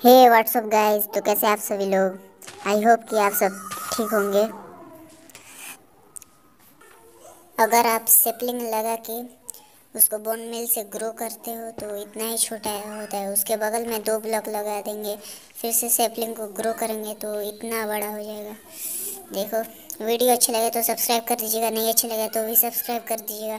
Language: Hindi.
हे व्हाट्सअप गाइस तो कैसे आप सभी लोग? आई होप कि आप सब ठीक होंगे। अगर आप सेपलिंग लगा के उसको बोन मिल से ग्रो करते हो तो इतना ही छोटा होता है। उसके बगल में दो ब्लॉक लगा देंगे, फिर से सेपलिंग को ग्रो करेंगे तो इतना बड़ा हो जाएगा। देखो, वीडियो अच्छी लगे तो सब्सक्राइब कर दीजिएगा, नहीं अच्छी लगे तो भी सब्सक्राइब कर दीजिएगा।